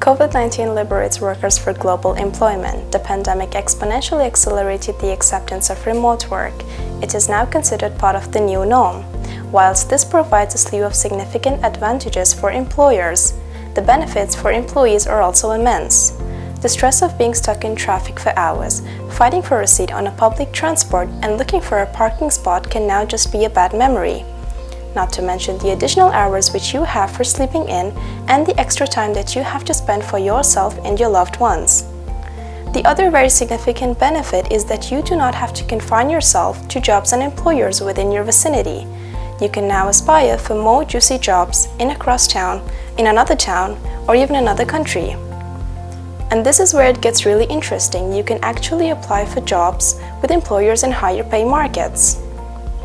COVID-19 liberates workers for global employment. The pandemic exponentially accelerated the acceptance of remote work. It is now considered part of the new norm. Whilst this provides a slew of significant advantages for employers, the benefits for employees are also immense. The stress of being stuck in traffic for hours, fighting for a seat on a public transport and looking for a parking spot can now just be a bad memory not to mention the additional hours which you have for sleeping in and the extra time that you have to spend for yourself and your loved ones. The other very significant benefit is that you do not have to confine yourself to jobs and employers within your vicinity. You can now aspire for more juicy jobs in across town, in another town, or even another country. And this is where it gets really interesting. You can actually apply for jobs with employers in higher pay markets.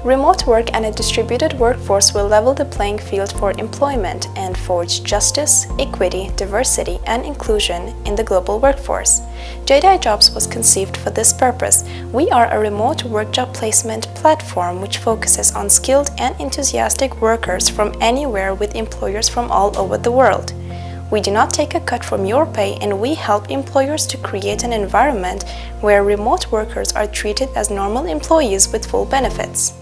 Remote work and a distributed workforce will level the playing field for employment and forge justice, equity, diversity, and inclusion in the global workforce. JEDI Jobs was conceived for this purpose. We are a remote work job placement platform which focuses on skilled and enthusiastic workers from anywhere with employers from all over the world. We do not take a cut from your pay and we help employers to create an environment where remote workers are treated as normal employees with full benefits.